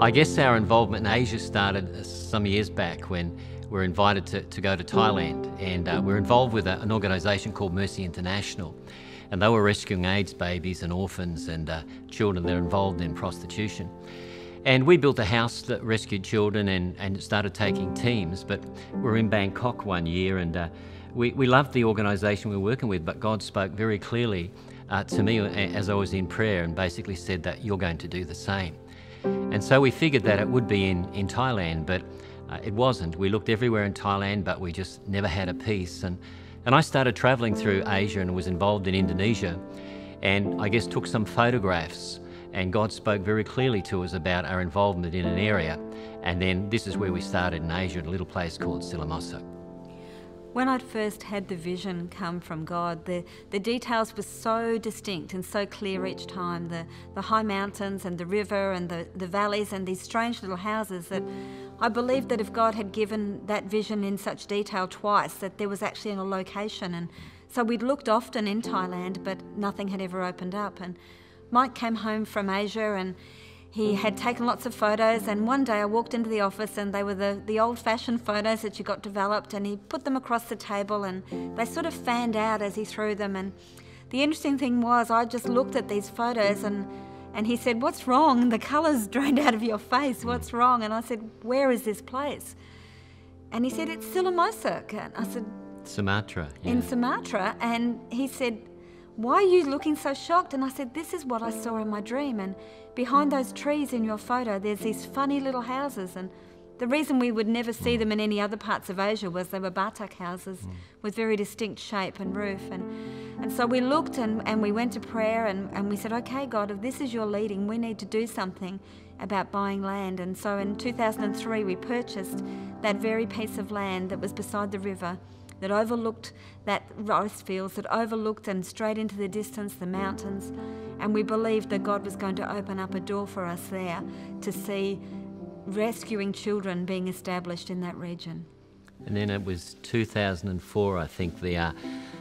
I guess our involvement in Asia started uh, some years back when we were invited to, to go to Thailand and uh, we're involved with a, an organisation called Mercy International and they were rescuing AIDS babies and orphans and uh, children that are involved in prostitution. And we built a house that rescued children and, and started taking teams. But we were in Bangkok one year and uh, we, we loved the organisation we were working with, but God spoke very clearly uh, to me as I was in prayer and basically said that you're going to do the same. And so we figured that it would be in, in Thailand, but uh, it wasn't. We looked everywhere in Thailand, but we just never had a piece. And, and I started traveling through Asia and was involved in Indonesia and I guess took some photographs and God spoke very clearly to us about our involvement in an area. And then this is where we started in Asia at a little place called Silamosik. When I'd first had the vision come from God, the, the details were so distinct and so clear each time the, the high mountains and the river and the, the valleys and these strange little houses that I believed that if God had given that vision in such detail twice, that there was actually a location. And so we'd looked often in Thailand, but nothing had ever opened up. And Mike came home from Asia and he had taken lots of photos and one day I walked into the office and they were the, the old-fashioned photos that you got developed and he put them across the table and they sort of fanned out as he threw them and the interesting thing was I just looked at these photos and and he said, what's wrong? The colour's drained out of your face. What's wrong? And I said, where is this place? And he said, it's Silamosik. And I said, Sumatra. Yeah. In Sumatra. And he said, why are you looking so shocked? And I said, This is what I saw in my dream. And behind those trees in your photo, there's these funny little houses. And the reason we would never see them in any other parts of Asia was they were batak houses with very distinct shape and roof. And, and so we looked and, and we went to prayer and, and we said, Okay, God, if this is your leading, we need to do something about buying land. And so in 2003, we purchased that very piece of land that was beside the river that overlooked that rice fields, that overlooked and straight into the distance the mountains. And we believed that God was going to open up a door for us there to see rescuing children being established in that region. And then it was 2004, I think, the uh,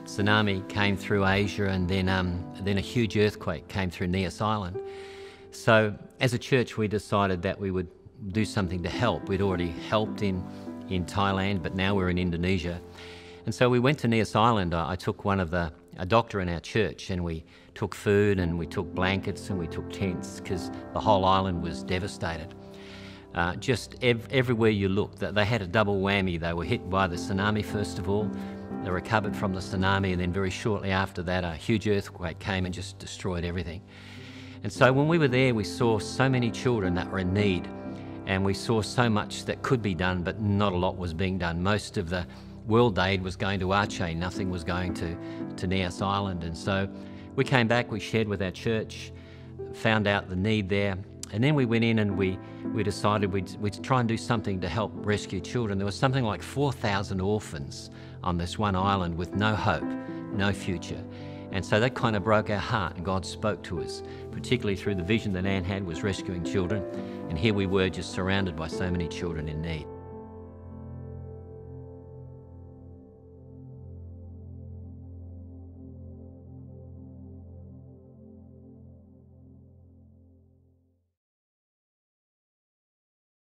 tsunami came through Asia, and then um, then a huge earthquake came through Nias Island. So, as a church, we decided that we would do something to help. We'd already helped in in Thailand, but now we're in Indonesia, and so we went to Nias Island. I took one of the, a doctor in our church and we took food and we took blankets and we took tents because the whole island was devastated. Uh, just ev everywhere you looked, they had a double whammy. They were hit by the tsunami first of all, they recovered from the tsunami and then very shortly after that a huge earthquake came and just destroyed everything. And so when we were there we saw so many children that were in need and we saw so much that could be done but not a lot was being done. Most of the World Aid was going to Aceh, nothing was going to, to Nias Island. And so we came back, we shared with our church, found out the need there, and then we went in and we, we decided we'd, we'd try and do something to help rescue children. There was something like 4,000 orphans on this one island with no hope, no future. And so that kind of broke our heart and God spoke to us, particularly through the vision that Anne had was rescuing children. And here we were just surrounded by so many children in need.